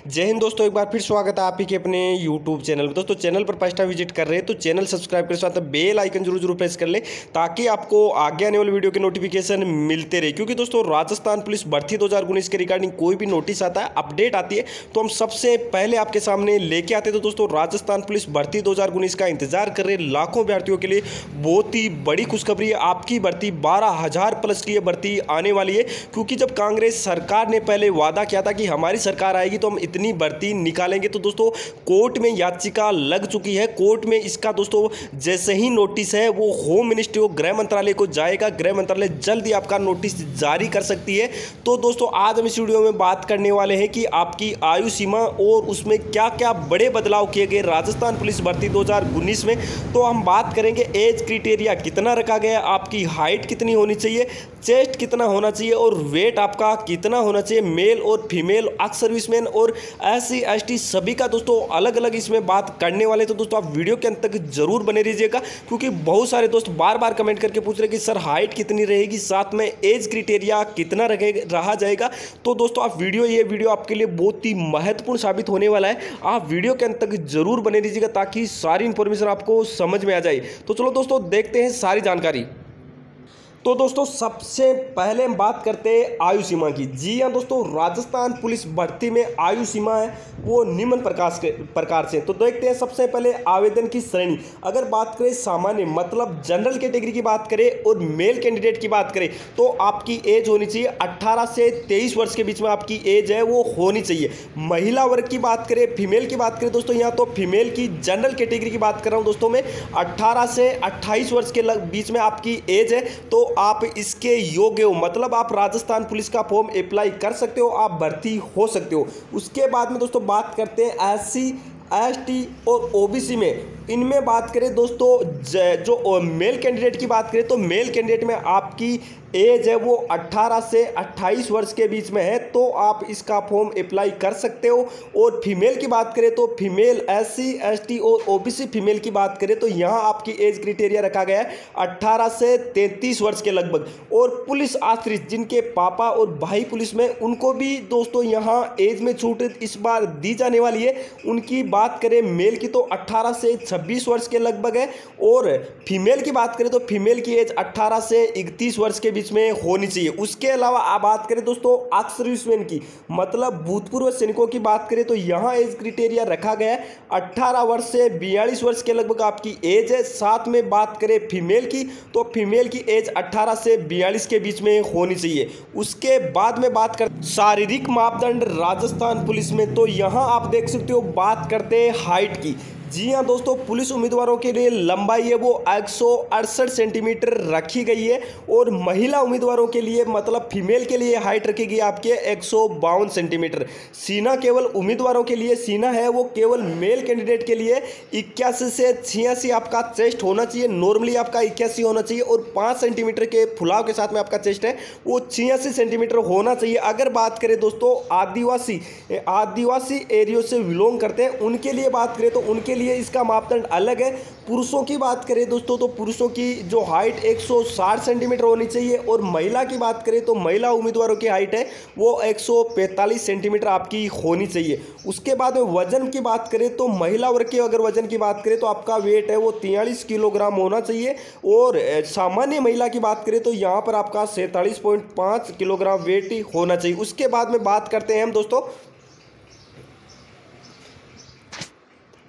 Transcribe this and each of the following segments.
जय हिंद दोस्तों, एक बार फिर स्वागत है आप ही के अपने यूट्यूब चैनल में दोस्तों, चैनल पर फ़र्स्ट टाइम विज़िट कर रहे हैं तो चैनल सब्सक्राइब कर, साथ बेल आइकन ज़रूर ज़रूर प्रेस कर ले, ताकि आपको आगे आने वाले वीडियो के नोटिफिकेशन मिलते रहे। क्योंकि दोस्तों, राजस्थान पुलिस भर्ती दो के रिगार्डिंग कोई भी नोटिस आता है अपडेट आती है तो हम सबसे पहले आपके सामने लेके आते तो दोस्तों, राजस्थान पुलिस भर्ती दो हज़ार उन्नीस का इंतज़ार कर रहे लाखों अभ्यर्थियों के लिए बहुत ही बड़ी खुशखबरी है। आपकी भर्ती बारह प्लस की भर्ती आने वाली है, क्योंकि जब कांग्रेस सरकार ने पहले वादा किया था कि हमारी सरकार आएगी तो हम इतनी भर्ती निकालेंगे तो दोस्तों कोर्ट में याचिका लग चुकी है। कोर्ट में इसका दोस्तों जैसे ही नोटिस है, वो होम मिनिस्ट्री और गृह मंत्रालय को जाएगा। गृह मंत्रालय जल्द ही आपका नोटिस जारी कर सकती है। तो दोस्तों, आज हम इस वीडियो में बात करने वाले हैं कि आपकी आयु सीमा और उसमें क्या क्या बड़े बदलाव किए गए राजस्थान पुलिस भर्ती दो हज़ार उन्नीस में। तो हम बात करेंगे एज क्रिटेरिया कितना रखा गया आपकी हाइट कितनी होनी चाहिए, चेस्ट कितना होना चाहिए और वेट आपका कितना होना चाहिए, मेल और फीमेल अक्स सर्विसमैन और एस सी सभी का दोस्तों अलग अलग इसमें बात करने वाले तो दोस्तों आप वीडियो के अंत तक ज़रूर बने रहिएगा, क्योंकि बहुत सारे दोस्त बार बार कमेंट करके पूछ रहे कि, सर हाइट कितनी रहेगी? साथ में एज क्रिटेरिया कितना रहे जाएगा? तो दोस्तों आप वीडियो, ये वीडियो आपके लिए बहुत ही महत्वपूर्ण साबित होने वाला है। आप वीडियो के अंत तक ज़रूर बने रहिएगा ताकि सारी इन्फॉर्मेशन आपको समझ में आ जाए। तो चलो दोस्तों देखते हैं सारी जानकारी। तो दोस्तों, सबसे पहले हम बात करते हैं आयु सीमा की। जी हाँ दोस्तों, राजस्थान पुलिस भर्ती में आयु सीमा है, वो निम्न प्रकाश के, प्रकार से। तो देखते हैं सबसे पहले आवेदन की श्रेणी। अगर बात करें सामान्य मतलब जनरल कैटेगरी की बात करें और मेल कैंडिडेट की बात करें तो आपकी एज होनी चाहिए 18 से 23 वर्ष के बीच में आपकी एज है, वो होनी चाहिए। महिला वर्ग की बात करें, फीमेल की बात करें, दोस्तों, यहाँ तो फीमेल की जनरल कैटेगरी की बात कर रहा हूँ दोस्तों में, अट्ठारह से अट्ठाईस वर्ष के बीच में आपकी एज है तो आप इसके योग्य हो। मतलब आप राजस्थान पुलिस का फॉर्म अप्लाई कर सकते हो, आप भर्ती हो सकते हो। उसके बाद में दोस्तों बात करते हैं एस सी एस टी और ओबीसी में। इनमें बात करें दोस्तों, जो मेल कैंडिडेट की बात करें तो मेल कैंडिडेट में आपकी एज है वो 18 से 28 वर्ष के बीच में है तो आप इसका फॉर्म अप्लाई कर सकते हो। और फीमेल की बात करें तो female S C S T और ओबीसी फीमेल की बात करें तो यहाँ आपकी एज क्राइटेरिया रखा गया है 18 से 33 वर्ष के लगभग। और पुलिस आश्रित जिनके पापा और भाई पुलिस में, उनको भी दोस्तों यहाँ एज में छूट इस बार दी जाने वाली है। उनकी बात करें मेल की तो अट्ठारह से छब्बीस वर्ष के लगभग है। और फीमेल की बात करें तो फीमेल की एज अट्ठारह से इकतीस वर्ष के बीच में होनी चाहिए। उसके अलावा आप बात करें दोस्तों एक्स सर्विसमैन की मतलब भूतपूर्व सैनिकों की बात करें तो यहाँ एज क्रिटेरिया रखा गया है। अट्ठारह वर्ष से बयालीस वर्ष के लगभग आपकी एज है। साथ में बात करें फीमेल की तो फीमेल की एज अट्ठारह से बयालीस के बीच में होनी चाहिए। उसके बाद में बात कर, शारीरिक मापदंड राजस्थान पुलिस में तो यहाँ आप देख सकते हो बात करते हैं हाइट की। जी हाँ दोस्तों, पुलिस उम्मीदवारों के लिए लंबाई है वो एक सौ अड़सठ सेंटीमीटर रखी गई है और महिला उम्मीदवारों के लिए मतलब फीमेल के लिए हाइट रखी गई आपके एक सौ बावन सेंटीमीटर। सीना केवल उम्मीदवारों के लिए सीना है, वो केवल मेल कैंडिडेट के लिए इक्यासी से छियासी आपका चेस्ट होना चाहिए। नॉर्मली आपका इक्यासी होना चाहिए और पाँच सेंटीमीटर के फुलाव के साथ में आपका चेस्ट है, वो छियासी सेंटीमीटर होना चाहिए। अगर बात करें दोस्तों, आदिवासी आदिवासी एरियो से बिलोंग करते हैं, उनके लिए बात करें तो उनके लिए इसका मापदंड अलग है। पुरुषों की बात करें दोस्तों तो पुरुषों की जो हाइट 160 सेंटीमीटर होनी चाहिए और महिला की बात करें तो महिला उम्मीदवारों की हाइट है, वो 145 सेंटीमीटर आपकी होनी चाहिए। उसके बाद में वज़न की बात करें तो महिला वर्ग के अगर वज़न की बात करें तो आपका वेट है वो तियालीस किलोग्राम होना चाहिए और सामान्य महिला की बात करें तो यहाँ पर आपका सैंतालीस किलोग्राम वेट होना चाहिए। उसके बाद में बात करते हैं हम दोस्तों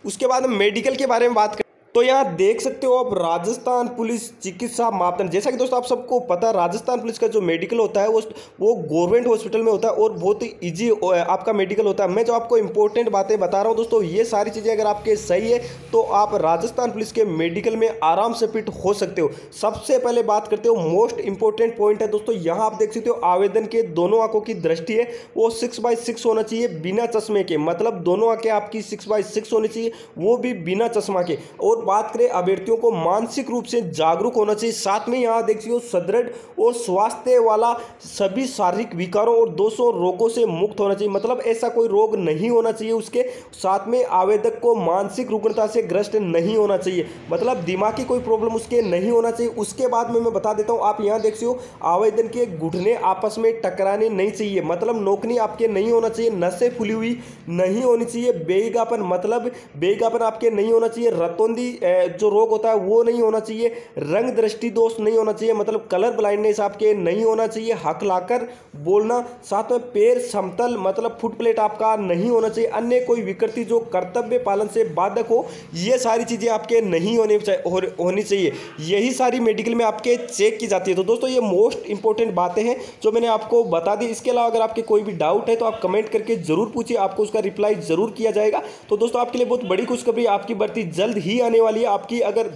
उसके बाद हम मेडिकल के बारे में बात तो यहाँ देख सकते हो आप, राजस्थान पुलिस चिकित्सा मापदंड। जैसा कि दोस्तों आप सबको पता है, राजस्थान पुलिस का जो मेडिकल होता है, वो वो गवर्नमेंट हॉस्पिटल में होता है और बहुत ही ईजी आपका मेडिकल होता है। मैं जो आपको इंपॉर्टेंट बातें बता रहा हूँ दोस्तों, ये सारी चीज़ें अगर आपके सही है तो आप राजस्थान पुलिस के मेडिकल में आराम से फिट हो सकते हो। सबसे पहले बात करते हो मोस्ट इंपॉर्टेंट पॉइंट है दोस्तों, यहाँ आप देख सकते हो, आवेदन के दोनों आँखों की दृष्टि है, वो सिक्स बाई सिक्स होना चाहिए बिना चश्मे के। मतलब दोनों आँखें आपकी सिक्स बाई सिक्स होनी चाहिए, वो भी बिना चश्मा के। और और बात करें, अभ्यर्थियों को मानसिक रूप से जागरूक होना चाहिए। साथ में यहाँ देखिए सदृढ़ और स्वास्थ्य वाला सभी शारीरिक विकारों और दोषों रोगों से मुक्त होना चाहिए। मतलब ऐसा कोई रोग नहीं होना चाहिए उसके। साथ में आवेदक को मानसिक रुग्णता से ग्रस्त नहीं होना चाहिए। मतलब दिमागी कोई प्रॉब्लम उसके नहीं होना चाहिए। उसके बाद में मैं बता देता हूँ, आप यहाँ देख हो, आवेदन के घुटने आपस में टकराने नहीं चाहिए। मतलब नौकरी आपके नहीं होना चाहिए नशे फुली हुई नहीं होनी चाहिए। बेगापन मतलब बेगापन आपके नहीं होना चाहिए। रतौंदी जो रोग होता है, वो नहीं होना चाहिए। रंग दृष्टि दोष नहीं होना चाहिए मतलब कलर ब्लाइंडनेस आपके नहीं होना चाहिए। हक लाकर बोलना, साथ में पैर समतल मतलब फुट प्लेट आपका नहीं होना चाहिए। अन्य कोई विकृति जो कर्तव्य पालन से बाधक हो, ये सारी चीज़ें आपके नहीं होने होनी चाहिए। यही सारी मेडिकल में आपके चेक की जाती है। तो दोस्तों, ये मोस्ट इंपॉर्टेंट बातें हैं, जो मैंने आपको बता दी। इसके अलावा अगर आपके कोई भी डाउट है तो आप कमेंट करके ज़रूर पूछिए। आपको उसका रिप्लाई ज़रूर किया जाएगा। तो दोस्तों, आपके लिए बहुत बड़ी खुशखबरी। आपकी भर्ती जल्द ही आने वाली है आपकी अगर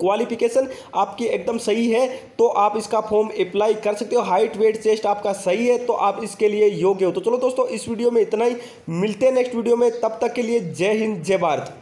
क्वालिफिकेशन आपकी एकदम सही है तो आप इसका फॉर्म अप्लाई कर सकते हो। हाइट वेट चेस्ट आपका सही है तो आप इसके लिए योग्य हो। तो चलो दोस्तों, इस वीडियो में इतना ही। मिलते हैं नेक्स्ट वीडियो में। तब तक के लिए जय हिंद, जय भारत।